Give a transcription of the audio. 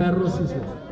perro sucio.